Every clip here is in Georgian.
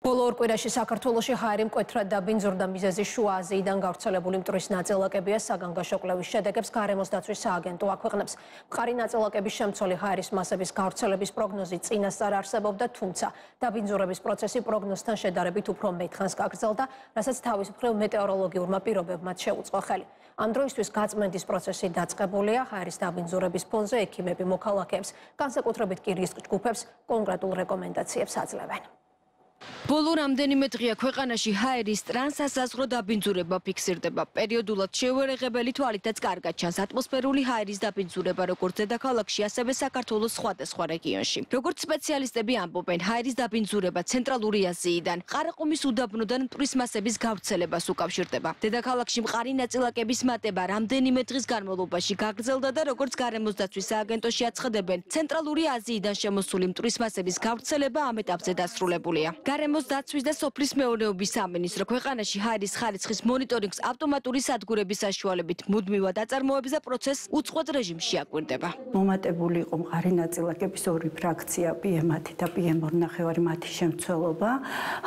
ბოლო ორ კვირაში საქართველოში ჰაერი მკვეთრად დაბინძურდა მიზეზი შუა აზიიდან გავრცელებული მტრის ნაწილაკებია საგანგაშო კვლევის შედეგებს გარემოს დაცვის სააგენტო აქვეყნებს. მყარი ნაწილაკების შემცველი ჰაერის მასების გავრცელების პროგნოზი წინასწარ არსებობდა, თუმცა დაბინძურების პროცესი პროგნოზთან შედარებით უფრო მეტხანს გაგრძელდა, რასაც თავის მხრივ მეტეოროლოგიურმა პირობებმა შეუწყო ხელი. ამ დროისთვის გაწმენდის პროცესი დაწყებულია ჰაერის დაბინძურების ფონზე ექიმები მოქალაქეებს, განსაკუთრებით კი რისკ ჯგუფებს კონკრეტულ რეკომენდაციებს აძლევენ. ბოლო რამდენიმე დღეა ქვეყანაში ჰაერის ტრანსასაზღვრო დაბინძურება ფიქსირდება. პერიოდულად შეუერაღებელი თვალითაც კარგად ჩანს ატმოსფერული ჰაერის დაბინძურება როგორც დედაქალაქში, ასევე საქართველოს სხვადასხვა რეგიონში. როგორც სპეციალისტები ამბობენ, ჰაერის დაბინძურება ცენტრალური აზიიდან, ყარაყუმის უდაბნოდან მტრის მასების გავრცელებას უკავშირდება. დედაქალაქში მყარი ნაწილაკების მატება რამდენიმე დღის განმავლობაში გაგრძელდა და როგორც გარემოს დაცვის სააგენტოში აცხადებენ, ცენტრალური აზიიდან შემოსული მტრის მასების გავრცელება ამ ეტაპზე დასრულებულია. გარემოს დაცვის და სოფლის მეურნეობის სამინისტრო ქვეყანაში ჰაერის ხარისხის მონიტორინგს ავტომატური სადგურების საშუალებით მუდმივად აწარმოებს და პროცესს უწყვეტ რეჟიმში აკვირდება. მომატებული იყო მყარი ნაწილაკების ორი ფრაქცია PM10 და PM2 მათი შემცველობა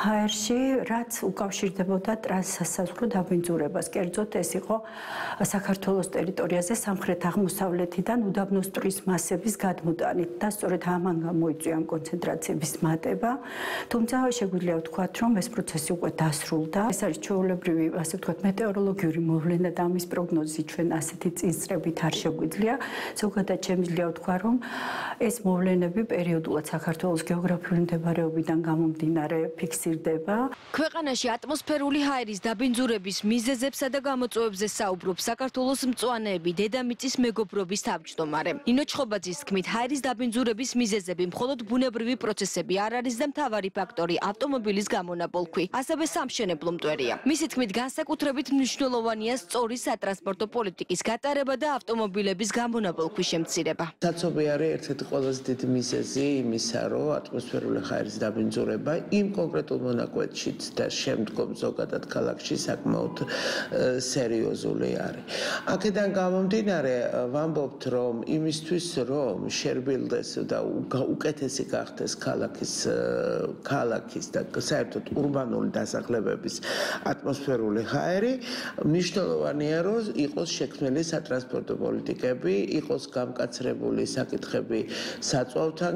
ჰაერში, რაც უკავშირდებოდა ტრანსსასაზღვრო დაბინძურებას. კერძოდ ეს იყო საქართველოს ტერიტორიაზე სამხრეთ-აღმოსავლეთიდან უდაბნოს ტრის მასების გადმოტანით და სწორედ ამან გამოიწვია ამ კონცენტრაციების მატება. თუმცა შეგვიძლია ვთქვათ, რომ ეს პროცესი უკვე დასრულდა. ეს არის ჩვეულებრივი, ასე ვთქვათ, მეტეოროლოგიური მოვლენა და ამის პროგნოზი ჩვენ ასეთი წინსწრებით არ შეგვიძლია. ზოგადად შემიძლია ვთქვა, რომ ეს მოვლენები პერიოდულად საქართველოს გეოგრაფიული მდებარეობიდან გამომდინარე ფიქსირდება. ქვეყანაში ატმოსფერული ჰაერის დაბინძურების მიზეზებსა და გამოწვევებზე საუბრობს საქართველოს მწვანეები დედამიწის მეგობრობის თავმჯდომარე. ნინო ჩხობაძის თქმით, ჰაერის დაბინძურების მიზეზები მხოლოდ ბუნებრივი პროცესები არ არის და მთავარი ფაქტორი ავტომობილის გამონაბოლქვი, ასევე სამშენებლო მტვერია. მისი თქმით, განსაკუთრებით მნიშვნელოვანია სწორი სატრანსპორტო პოლიტიკის გატარება და ავტომობილების გამონაბოლქვის შემცირება. საცობი არის ერთ-ერთი ყველაზე დიდი მიზეზი იმისა, რომ ატმოსფერული ხაერის დაბინძურება იმ კონკრეტულ მონაკვეთში და შემდგომ ზოგადად ქალაქში საკმაოდ სერიოზული არის. აქედან გამომდინარე, ვამბობთ, რომ იმისთვის, რომ შერბილდეს და უკეთესი გახდეს ქალაქის ქალაქი ქალაქის და საერთოდ урბანული დასახლებების ატმოსფერული ჰაერი მნიშვნელოვანია რომ იყოს შექმნილი სატრანსპორტო პოლიტიკები, იყოს გამკაცრებული საკითხები საწვავთან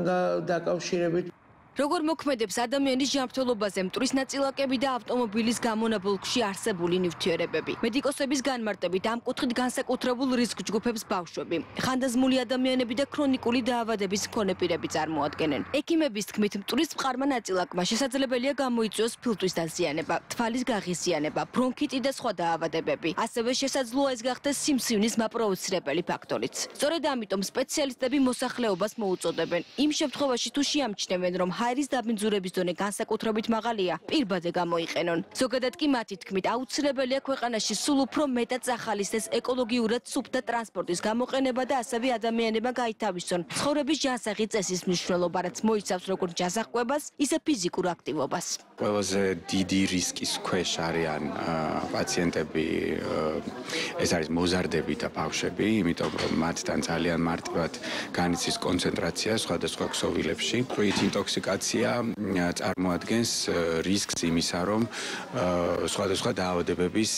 დაკავშირებით როგორ მოქმედებს ადამიანის ჯანმრთელობაზე მტრის ნაწილაკები და ავტომობილის გამონაბოლქში არსებული ნივთიერებები. მედიკოსების განმარტებით ამ კუთხით განსაკუთრებულ რისკ ჯგუფებს ბავშვები, ხანდაზმული ადამიანები და ქრონიკული დაავადების მქონე პირები წარმოადგენენ. ექიმების თქმით, მტრის მყარმა ნაწილაკმა შესაძლებელია გამოიწვიოს ფილტვის დაზიანება, თვალის გაღიზიანება, ბრონქიტი და სხვა დაავადებები. ასევე შესაძლოა ეს გახდეს სიმსივნის მაპროუცირებელი ფაქტორიც. სწორედ ამიტომ სპეციალისტები მოსახლეობას მოუწოდებენ იმ შემთხვევაში თუ შეამჩნევენ რომ ჰაერის დაბინძურების დონე განსაკუთრებით მაღალია, პირბადე გამოიყენონ. ზოგადად კი მათი თქმით, აუცილებელია ქვეყანაში სულ უფრო მეტად ახალისდეს ეკოლოგიურად სუფთა ტრანსპორტის გამოყენება და ასევე ადამიანებმა გაითავისონ ცხოვრების ჯანსაღი წესის მნიშვნელობა, რაც მოიცავს როგორც ჯანსაღყვებას, ისე ფიზიკურ აქტივობას. ყველაზე დიდი რისკის ქვეშ არიან პაციენტები, ეს არის მოზარდები და ბავშვები, იმიტომ რომ მათთან ძალიან მარტივად განიცის კონცენტრაცია სხვადასხვა ქსოვილებში, პროიტ ინტოქსიკაცია მედიკაცია წარმოადგენს რისკს იმისა, რომ სხვადასხვა დაავადებების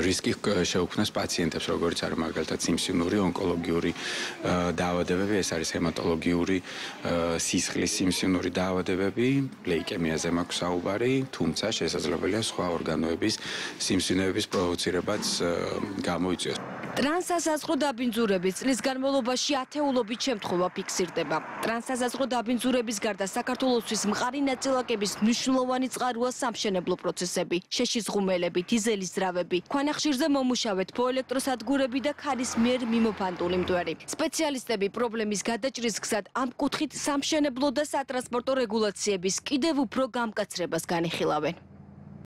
რისკი შეუქმნას პაციენტებს, როგორც არის მაგალითად სიმსივნური, ონკოლოგიური დაავადებები, ეს არის ჰემატოლოგიური სისხლის სიმსივნური დაავადებები, ლეიკემიაზე მაქვს საუბარი, თუმცა შესაძლებელია სხვა ორგანოების სიმსივნეების პროვოცირებაც გამოიწვიოს. ტრანსასაზღვრო დაბინძურების წლის განმავლობაში ათეულობით შემთხვევა ფიქსირდება. ტრანსასაზღვრო დაბინძურების გარდა საქართველოსთვის მყარი ნაწილაკების მნიშვნელოვანი წყაროა სამშენებლო პროცესები, შეშიზღუმელები, დიზელის ძრავები ქვანახშირზე მომუშავეთ ფოელექტროსადგურები და ქარის მიერ მიმოფანტული მტვერი. სპეციალისტები პრობლემის გადაჭრის გზად ამ კუთხით სამშენებლო და სატრანსპორტო რეგულაციების კიდევ უფრო გამკაცრებას განიხილავენ.